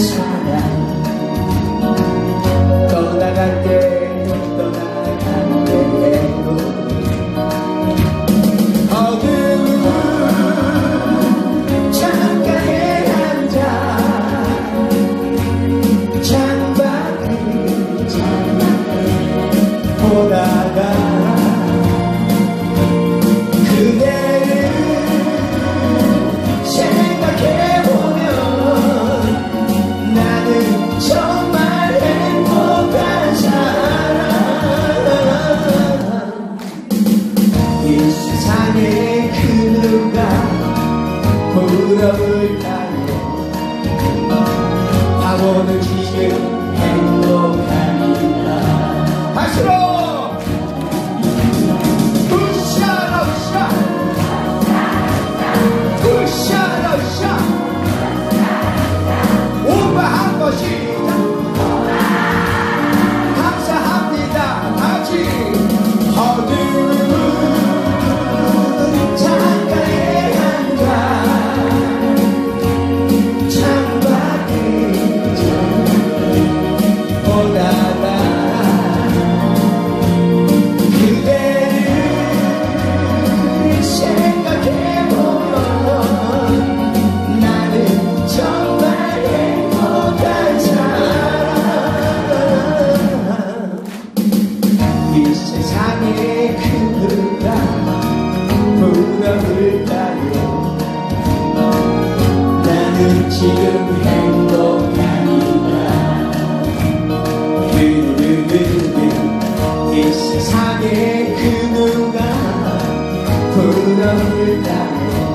fechada. 무릎을까요 바보는 지금 행복하니까 박수로 세상의 그늘다 물어을 따요 나는 지금 행복합니다 흐르는 이 세상의 그늘다 물어을 따요